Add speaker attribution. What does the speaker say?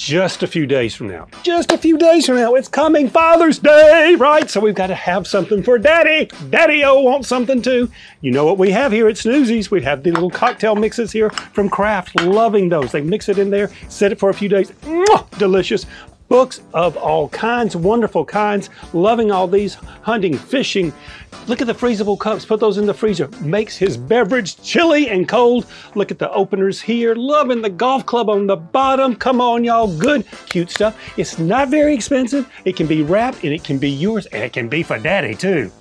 Speaker 1: just a few days from now. Just a few days from now, it's coming Father's Day, right? So we've got to have something for Daddy. Daddy-O oh, wants something too. You know what we have here at Snoozy's? We have the little cocktail mixes here from Craft. Loving those. They mix it in there, set it for a few days. Mwah! Delicious books of all kinds, wonderful kinds, loving all these, hunting, fishing. Look at the freezable cups, put those in the freezer. Makes his beverage chilly and cold. Look at the openers here, loving the golf club on the bottom. Come on, y'all, good, cute stuff. It's not very expensive. It can be wrapped and it can be yours and it can be for daddy too.